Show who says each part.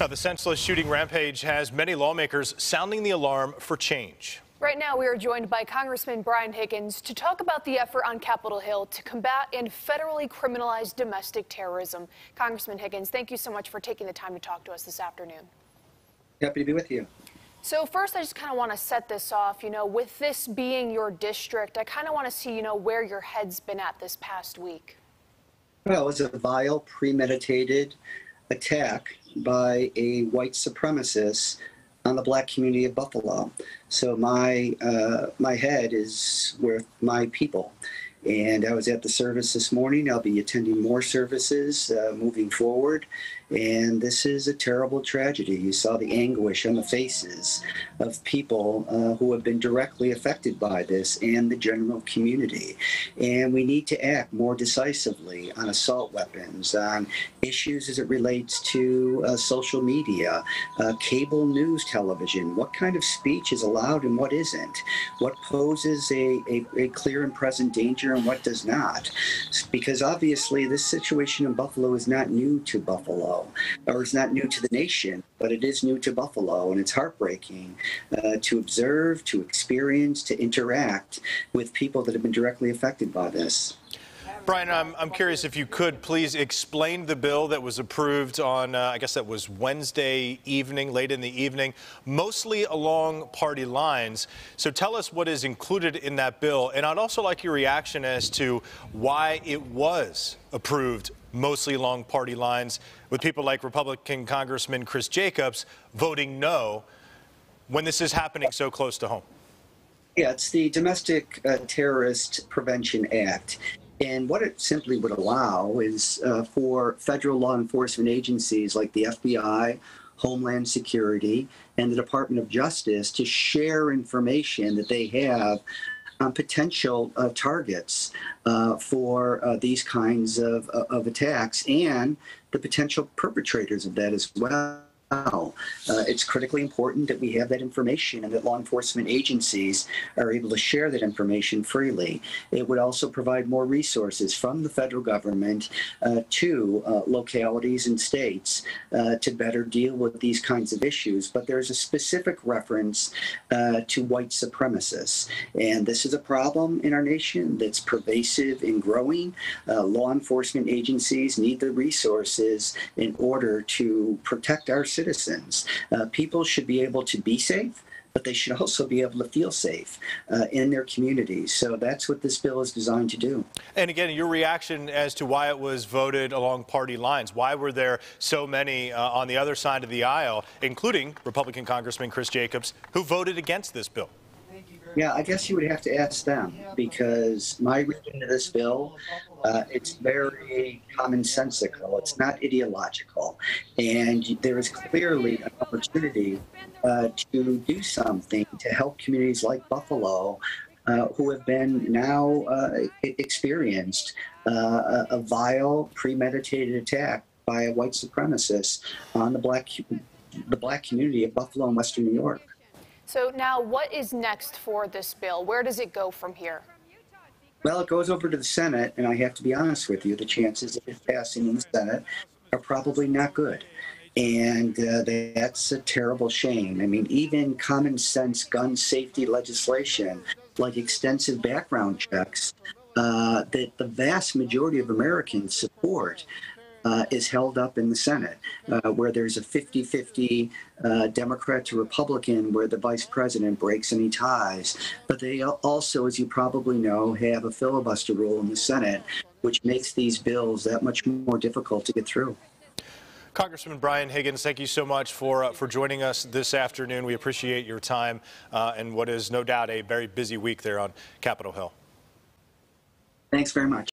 Speaker 1: Now, the senseless shooting rampage has many lawmakers sounding the alarm for change.
Speaker 2: Right now, we are joined by Congressman Brian Higgins to talk about the effort on Capitol Hill to combat and federally criminalize domestic terrorism. Congressman Higgins, thank you so much for taking the time to talk to us this afternoon.
Speaker 3: Happy to be with you.
Speaker 2: So first, I just kind of want to set this off. You know, with this being your district, I kind of want to see, you know, where your head's been at this past week.
Speaker 3: Well, it was a vile, premeditated attack by a white supremacist on the black community of Buffalo. So my uh, my head is with my people. And I was at the service this morning. I'll be attending more services uh, moving forward. And this is a terrible tragedy. You saw the anguish on the faces of people uh, who have been directly affected by this and the general community. And we need to act more decisively on assault weapons, on issues as it relates to uh, social media, uh, cable news television. What kind of speech is allowed and what isn't? What poses a, a, a clear and present danger and what does not? Because obviously, this situation in Buffalo is not new to Buffalo or it's not new to the nation, but it is new to Buffalo, and it's heartbreaking uh, to observe, to experience, to interact with people that have been directly affected by this.
Speaker 1: Brian, I'm, I'm curious if you could please explain the bill that was approved on, uh, I guess that was Wednesday evening, late in the evening, mostly along party lines. So tell us what is included in that bill. And I'd also like your reaction as to why it was approved mostly along party lines, with people like Republican Congressman Chris Jacobs voting no when this is happening so close to home.
Speaker 3: Yeah, it's the Domestic uh, Terrorist Prevention Act. And what it simply would allow is uh, for federal law enforcement agencies like the FBI, Homeland Security, and the Department of Justice to share information that they have on potential uh, targets uh, for uh, these kinds of, uh, of attacks and the potential perpetrators of that as well now. Uh, it's critically important that we have that information and that law enforcement agencies are able to share that information freely. It would also provide more resources from the federal government uh, to uh, localities and states uh, to better deal with these kinds of issues. But there's a specific reference uh, to white supremacists. And this is a problem in our nation that's pervasive and growing. Uh, law enforcement agencies need the resources in order to protect our citizens. Uh, people should be able to be safe but they should also be able to feel safe uh, in their communities. So that's what this bill is designed to do.
Speaker 1: And again, your reaction as to why it was voted along party lines. Why were there so many uh, on the other side of the aisle, including Republican Congressman Chris Jacobs, who voted against this bill?
Speaker 3: Yeah, I guess you would have to ask them because my reading of this bill, uh, it's very commonsensical. It's not ideological, and there is clearly an opportunity uh, to do something to help communities like Buffalo. Uh, who have been now uh, experienced uh, a, a vile, premeditated attack by a white supremacist on the black the black community of Buffalo and Western New York.
Speaker 2: So now what is next for this bill? Where does it go from here?
Speaker 3: Well, it goes over to the Senate, and I have to be honest with you, the chances of it passing in the Senate are probably not good. And uh, that's a terrible shame. I mean, even common sense gun safety legislation, like extensive background checks, uh, that the vast majority of Americans support, uh, is held up in the Senate, uh, where there's a 50 50 uh, Democrat to Republican, where the vice president breaks any ties. But they also, as you probably know, have a filibuster rule in the Senate, which makes these bills that much more difficult to get through.
Speaker 1: Congressman Brian Higgins, thank you so much for uh, for joining us this afternoon. We appreciate your time uh, and what is no doubt a very busy week there on Capitol Hill.
Speaker 3: Thanks very much.